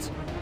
States.